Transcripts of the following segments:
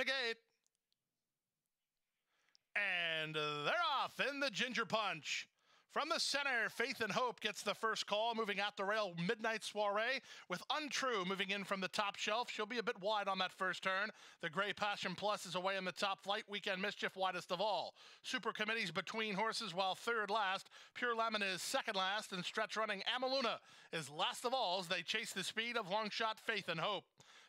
in. And they're off in the Ginger Punch. From the center, Faith and Hope gets the first call, moving out the rail. Midnight Soiree with Untrue moving in from the top shelf. She'll be a bit wide on that first turn. The Gray Passion Plus is away in the top flight. Weekend Mischief widest of all. Super Committees between horses, while third last. Pure Lemon is second last, and stretch running Amaluna is last of all as they chase the speed of long shot Faith and Hope.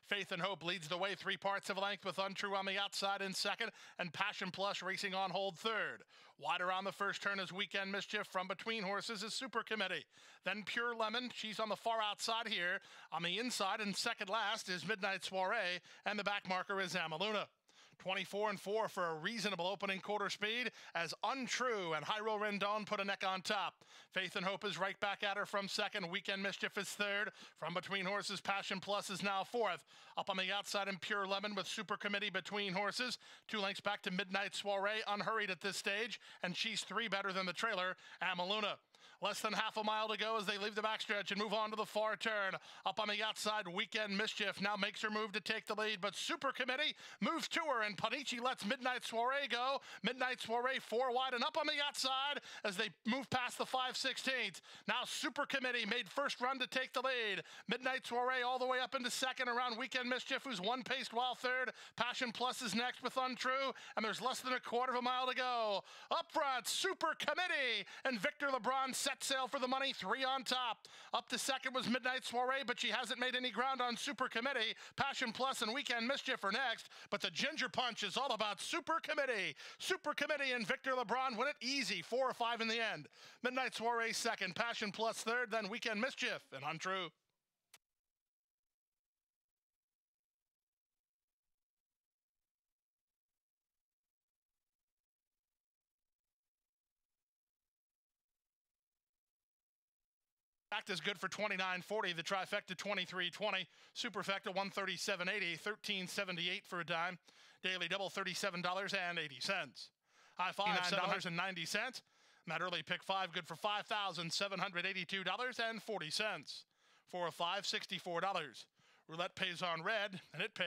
Faith and Hope leads the way three parts of length with Untrue on the outside in second and Passion Plus racing on hold third. Wide around the first turn is Weekend Mischief from between horses is Super Committee. Then Pure Lemon, she's on the far outside here. On the inside and second last is Midnight Soiree and the back marker is Amaluna. 24 and 4 for a reasonable opening quarter speed as Untrue and Jairo Rendon put a neck on top. Faith and Hope is right back at her from second. Weekend Mischief is third. From between horses, Passion Plus is now fourth. Up on the outside in Pure Lemon with Super Committee between horses. Two lengths back to Midnight Soiree, unhurried at this stage, and she's three better than the trailer, Amaluna. Less than half a mile to go as they leave the backstretch and move on to the far turn. Up on the outside, Weekend Mischief now makes her move to take the lead, but Super Committee moves to her, and Panici lets Midnight Soiree go. Midnight Soiree four wide and up on the outside as they move past the 5 16th. Now Super Committee made first run to take the lead. Midnight Soiree all the way up into second around Weekend Mischief, who's one paced while third. Passion Plus is next with Untrue, and there's less than a quarter of a mile to go. Up front, Super Committee and Victor LeBron set set sail for the money, three on top. Up to second was Midnight Soiree, but she hasn't made any ground on Super Committee. Passion Plus and Weekend Mischief are next, but the Ginger Punch is all about Super Committee. Super Committee and Victor LeBron win it easy, four or five in the end. Midnight Soiree second, Passion Plus third, then Weekend Mischief and Untrue. Is good for 29.40. The trifecta 23.20. Superfecta 137.80. 13.78 for a dime. Daily double $37.80. High five $7.90. That early pick five good for $5,782.40. Four or five $64. Roulette pays on red and it pays.